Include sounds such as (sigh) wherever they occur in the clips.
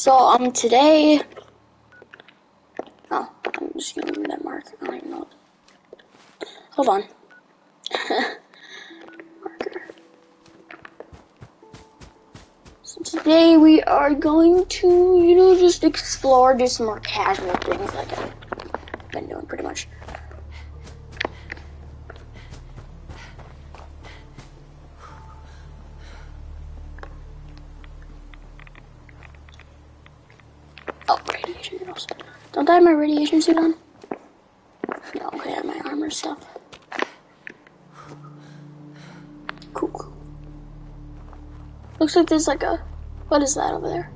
So, um, today. Oh, I'm just gonna move that mark. I don't even know. Hold on. (laughs) Marker. So today we are going to, you know, just explore, do some more casual things like I've been doing pretty much. Oh, radiation needles. Don't I have my radiation suit on? No, okay, I have my armor stuff. Cool. Looks like there's like a. What is that over there?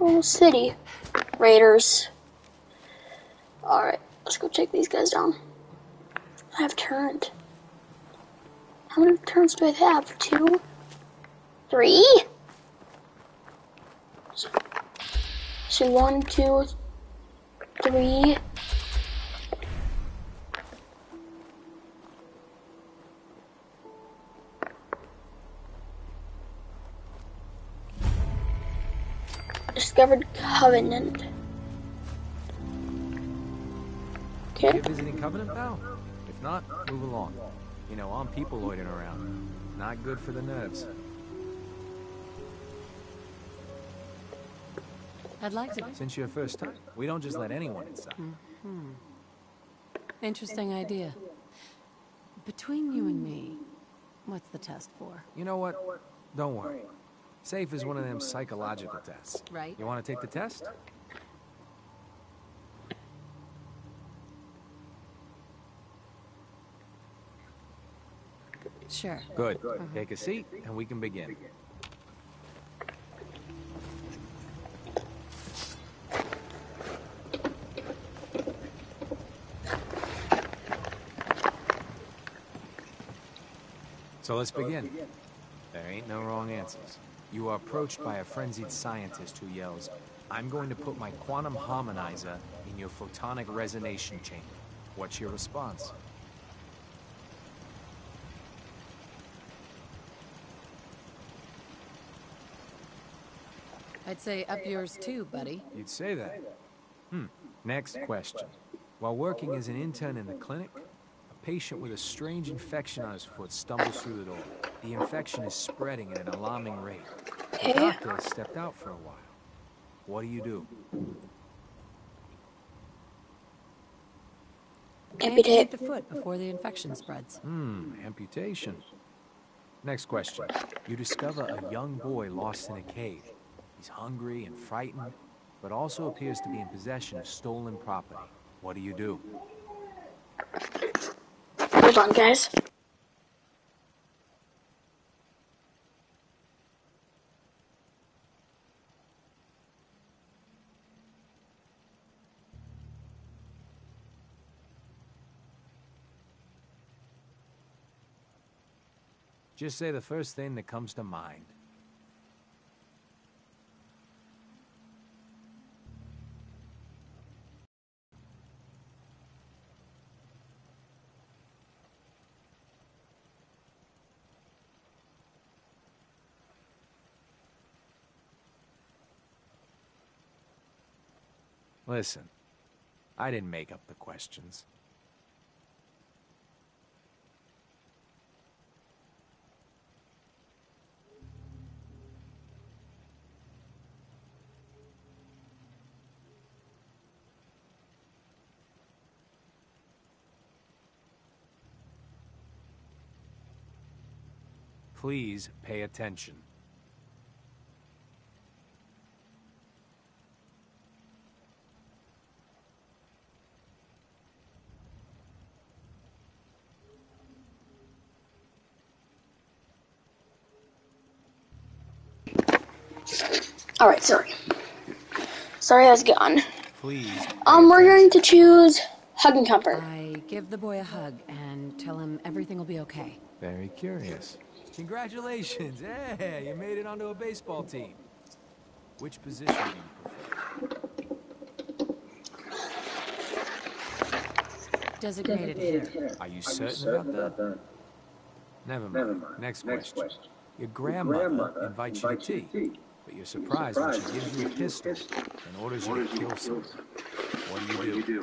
Oh, city. Raiders. Alright, let's go take these guys down. I have turned. How many turns do I have? Two? Three? So one, two, three. Discovered Covenant. Okay. You visiting Covenant, pal? If not, move along. You know, I'm people loitering around. Not good for the nerves. I'd like to. Since your first time, we don't just let anyone inside. hmm Interesting idea. Between you and me, what's the test for? You know what? Don't worry. Safe is one of them psychological tests. Right. You want to take the test? Sure. Good. Take a seat, and we can begin. So let's begin. There ain't no wrong answers. You are approached by a frenzied scientist who yells, I'm going to put my quantum harmonizer in your photonic resonation chamber. What's your response? I'd say up yours too, buddy. You'd say that. Hmm. Next question. While working as an intern in the clinic, patient with a strange infection on his foot stumbles through the door. The infection is spreading at an alarming rate. The doctor has stepped out for a while. What do you do? Amputate. Amputate the foot before the infection spreads. Hmm, amputation. Next question. You discover a young boy lost in a cave. He's hungry and frightened, but also appears to be in possession of stolen property. What do you do? Hold on, guys. Just say the first thing that comes to mind. Listen, I didn't make up the questions. Please pay attention. Alright, sorry. Sorry I was gone. Please. Um, we're going to choose Hug and Comfort. I give the boy a hug and tell him everything will be okay. Very curious. Congratulations! Hey, you made it onto a baseball team. Which position do you prefer? Designated hitter. Are you certain about that? Never mind. Next question. Your grandmother invites you to tea, but you're surprised when she gives you a pistol and orders you to kill someone. What do you do?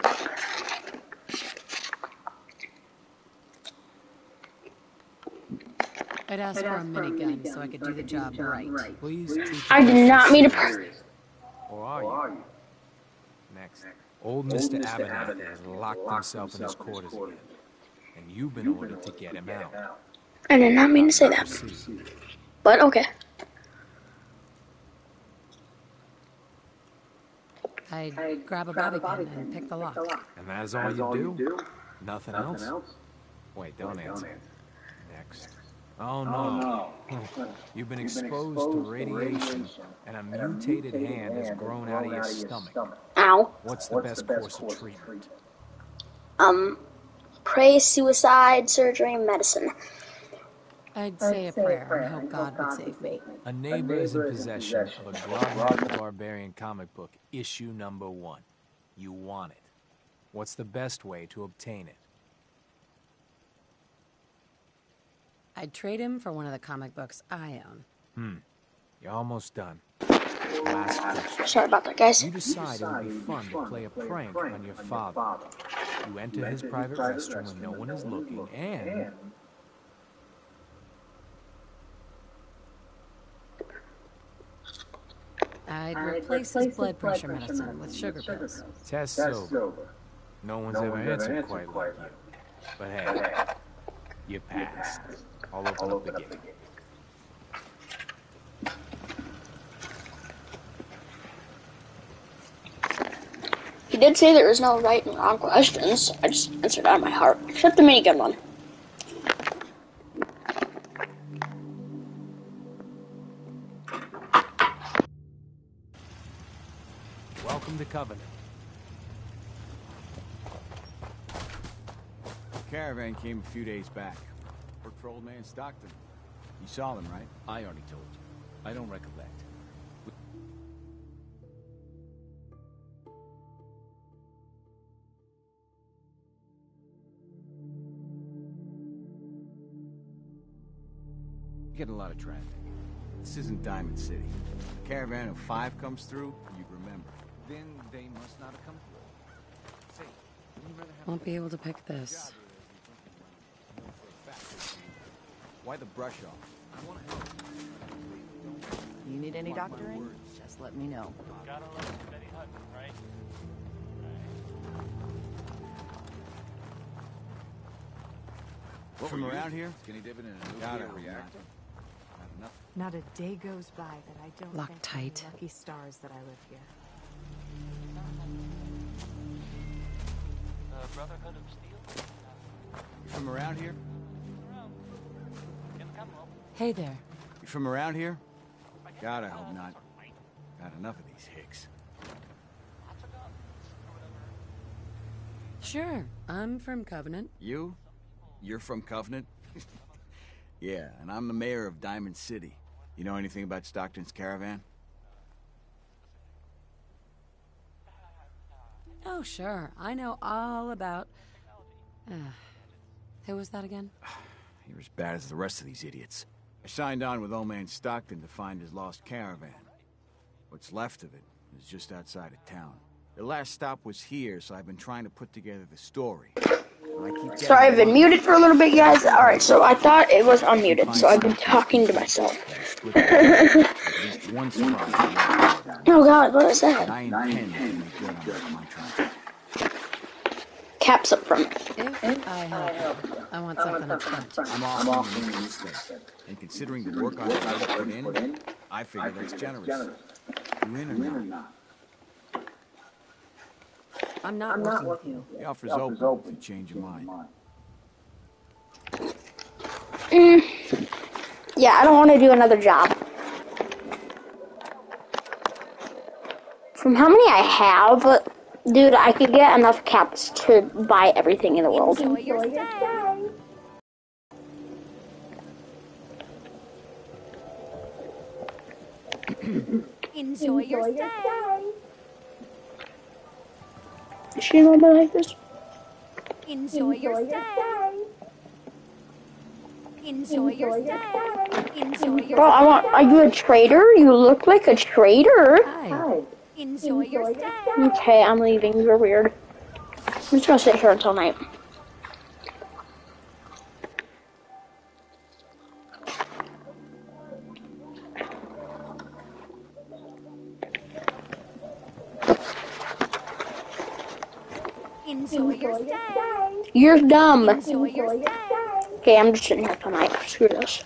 I'd ask for a minigun so I could do the job right. Please treat the I did not mean to person press. seriously. Or are you? Next, old Mr. Abernathy has locked himself in his quarters again, and you've been ordered to get him out. I did not mean to say that. But okay. I'd grab a bobby pin and pick the lock. And that is all you do? Nothing else? Wait, don't answer. Next. Oh no. (laughs) You've been exposed to radiation, and a mutated hand has grown out of your stomach. Ow. What's the best course of treatment? Um, pray, suicide, surgery, medicine. I'd say a prayer and hope God would save me. A neighbor is in possession of a Grognak Barbarian comic book, issue number one. You want it. What's the best way to obtain it? I'd trade him for one of the comic books I own. Hmm. You're almost done. Last question. Sorry about that, guys. You decide it would be fun to play a prank on your father. You enter his private restroom when no one is looking, and I'd replace his blood pressure medicine with sugar pills. test sober. No one's ever answered quite like you. But hey, you passed. I'll open up the gate. He did say there was no right and wrong questions. I just answered out of my heart. Except the minigun one. Welcome to Covenant. Caravan came a few days back. Worked for old man Stockton. You saw them, right? I already told you. I don't recollect. Getting a lot of traffic. This isn't Diamond City. A caravan of five comes through. Then they must not have come through. Say, wouldn't you rather have Won't be able to pick this. why the brush off? I want to help. You need any doctoring? Just let me know. Gotta love Betty Hutton, right? What From around here? Skinny dipping in a nuclear reactor? Not. Not a day goes by that I don't Lock thank tight. lucky stars that I live here. Brotherhood of Steel? You from around here? Around. In. Hey there. You from around here? God, I hope not. Got enough of these hicks. Lots of guns. Or whatever. Sure, I'm from Covenant. You? You're from Covenant? (laughs) yeah, and I'm the mayor of Diamond City. You know anything about Stockton's caravan? Oh, sure. I know all about. Uh, who was that again? (sighs) You're as bad as the rest of these idiots. I signed on with old man Stockton to find his lost caravan. What's left of it is just outside of town. The last stop was here, so I've been trying to put together the story. But Sorry, I've been muted for a little bit, guys. Alright, so I thought it was unmuted, so I've been talking to myself. (laughs) Split At least one surprise. Oh god, what is that? I intend to make good on my contract. Caps up front. If I help you, I want something up front. I'm off on the instead. And considering the work I've already put in, I figure that's generous. You in or not? I'm not working with you. The offer's open if you change your mind. Mm. Yeah, I don't want to do another job. From how many I have, dude, I could get enough caps to buy everything in the world. Enjoy your stay. (coughs) Enjoy your stay. Is she normal like this? Enjoy your stay. Enjoy your stay. Enjoy your Bro, I want. Are you a traitor? You look like a traitor. Hi. Enjoy your stay. Okay, I'm leaving. You're weird. I'm just gonna sit here until night. Enjoy your stay. You're dumb. Enjoy your stay. Okay, I'm just sitting here till night. Screw this.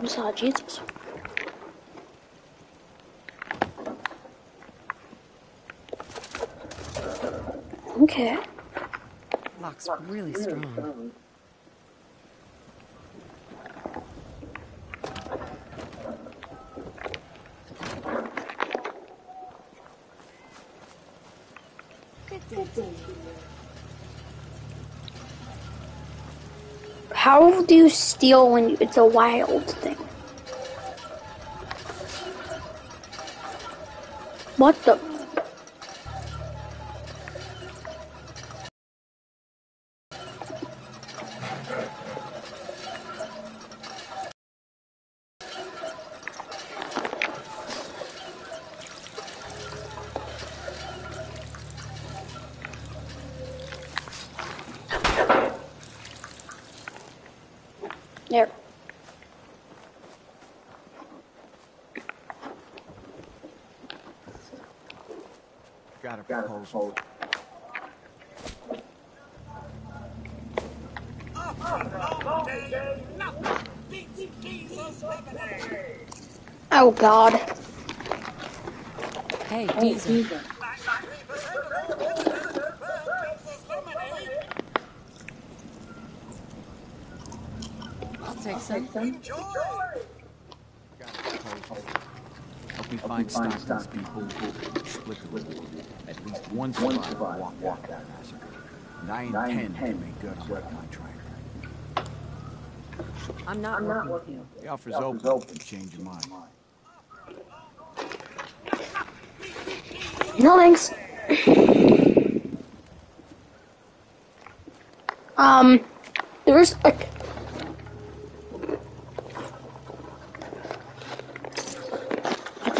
Bonesaw, Jesus. Okay. Lock's really strong. How do you steal when it's a wild thing? What the? Got a proposal. Oh God. Hey, Diesel. I'll take some. Got a proposal. Help me find Stockton's people. Split the reward. At least one survivor walked out that massacre. And I intend to make good on my contract. I'm not working with you. The offer's open. if you Change your mind. No thanks. um, there's a. Potato. Busted again? It's the third radio this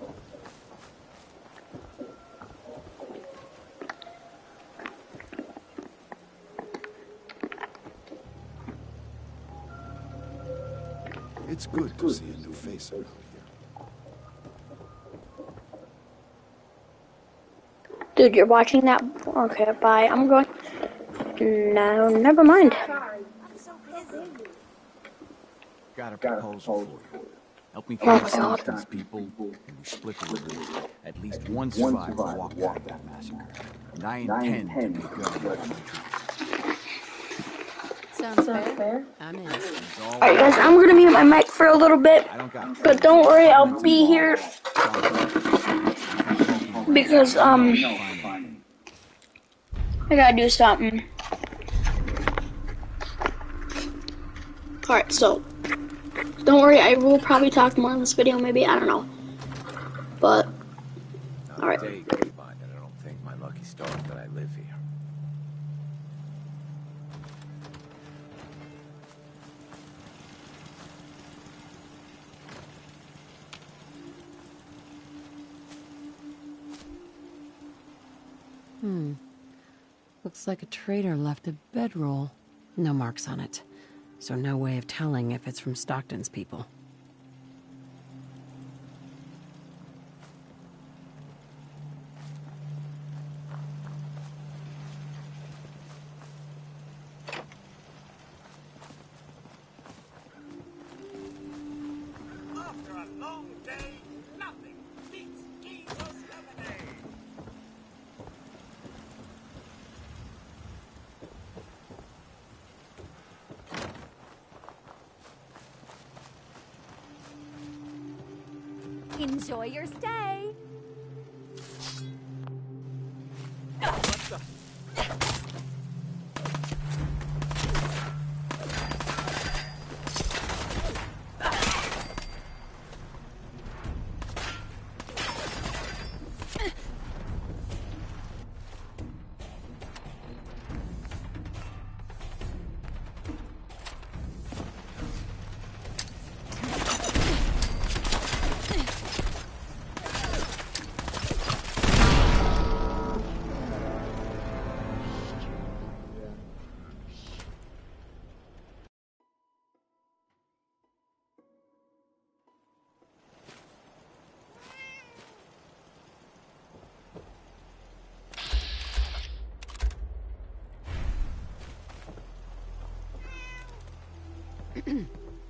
see a new face around here. Dude, you're watching that? Okay, bye. I'm going. No, never mind. Got a proposal for you. Help me Oh, find God. Stockton's people, and we split the reward. At least one survivor walked out that massacre. And I intend to make good on. Sounds fair. I'm in. Alright guys, I'm gonna mute my mic for a little bit. I don't got But don't worry, I'll be here because um I gotta do something. Alright, so don't worry, I will probably talk more in this video, maybe, I don't know. But Alright. a day goes by that I don't thank my lucky stars that I live here. Hmm. Looks like a traitor left a bedroll. No marks on it. So no way of telling if it's from Stockton's people. Enjoy your stay.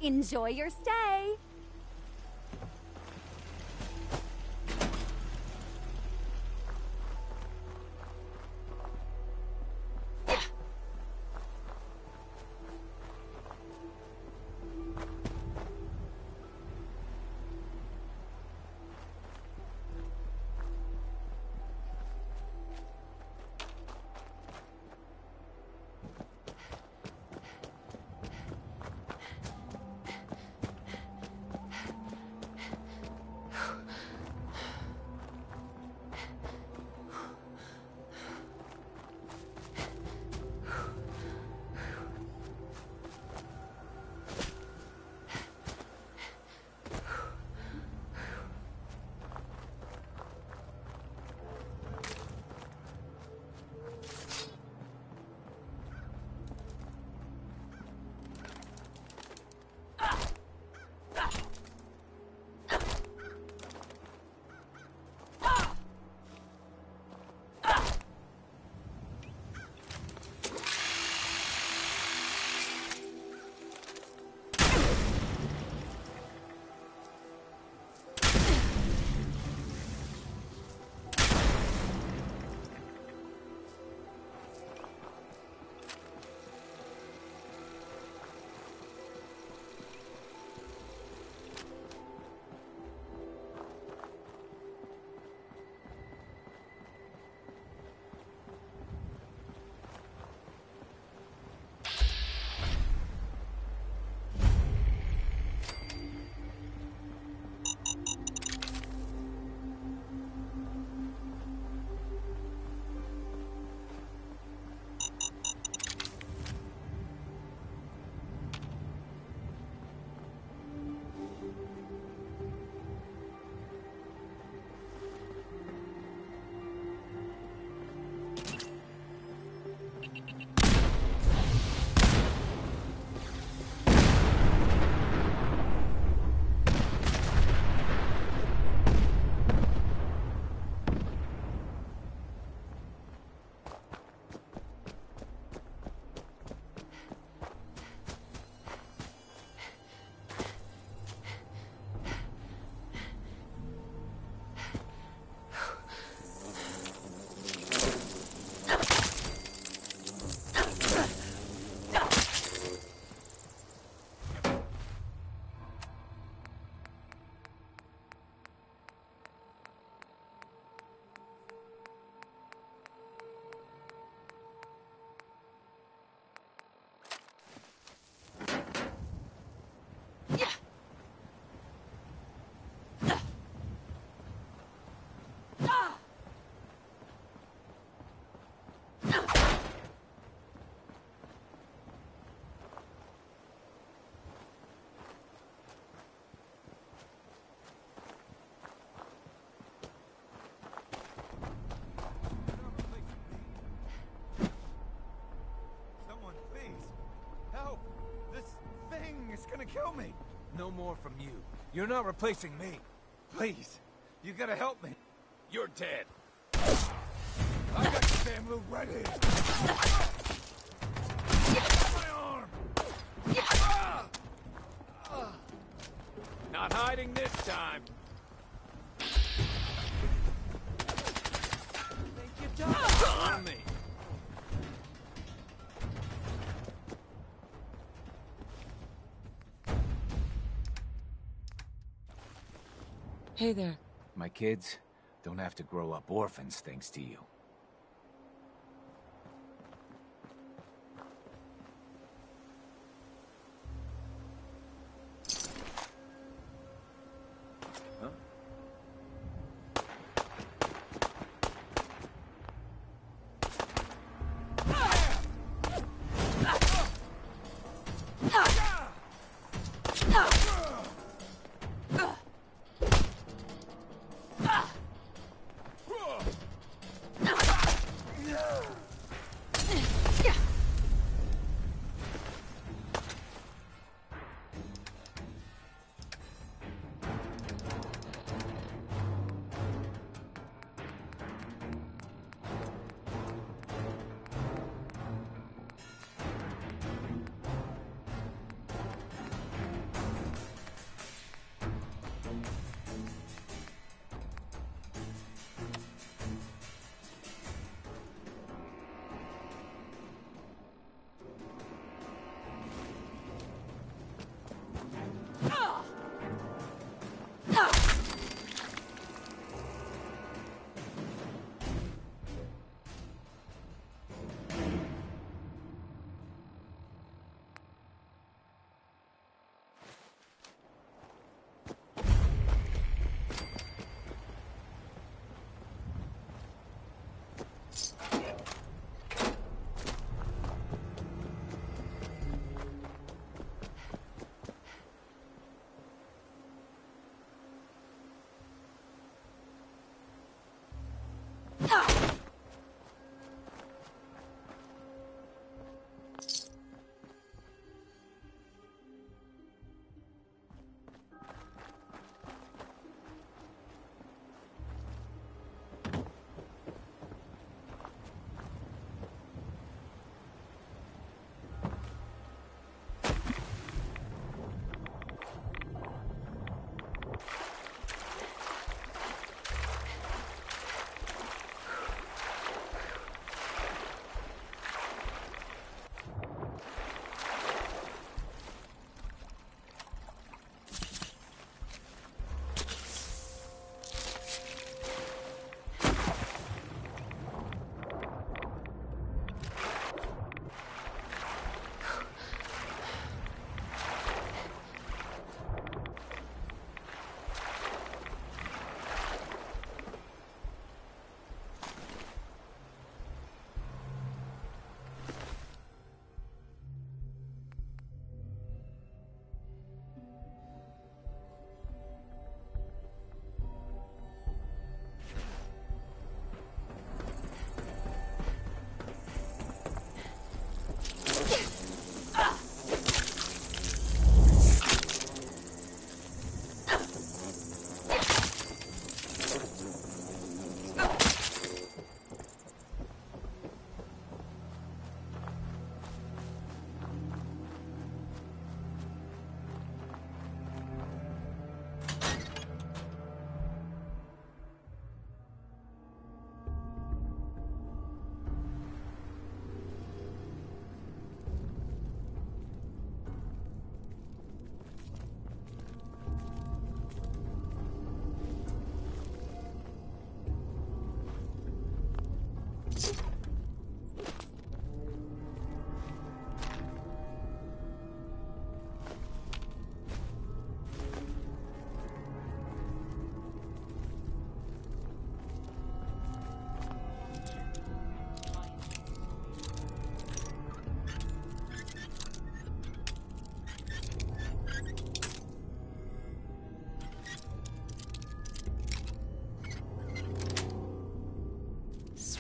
Enjoy your stay. More from you. You're not replacing me. Please, you gotta help me. You're dead. I got your damn little right here. My arm. Ah! Not hiding this time. You're done on me. Hey there. My kids don't have to grow up orphans thanks to you.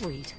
Sweet.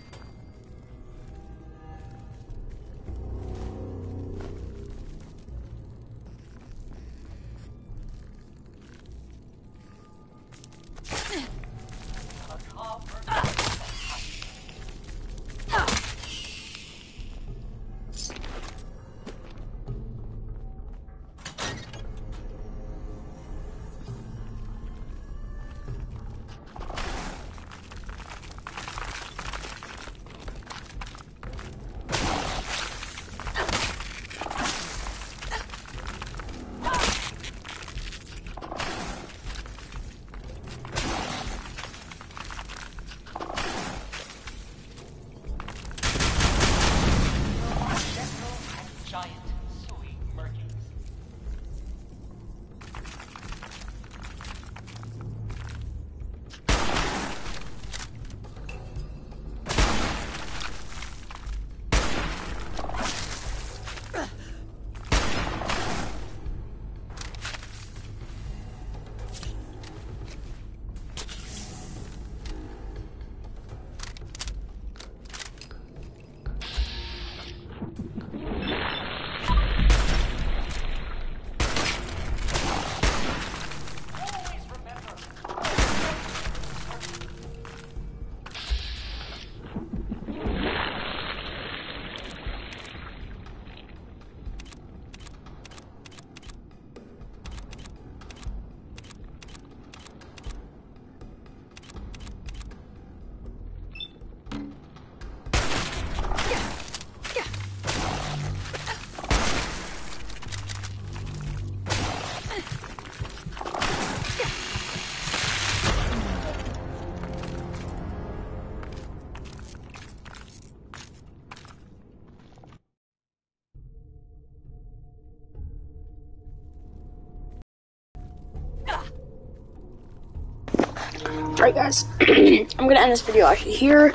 Alright, guys. (clears throat) I'm gonna end this video actually here.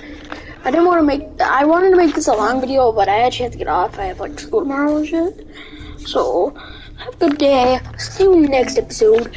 I didn't want to make. I wanted to make this a long video, but I actually have to get off. I have like school tomorrow and shit. So, have a good day. See you next episode.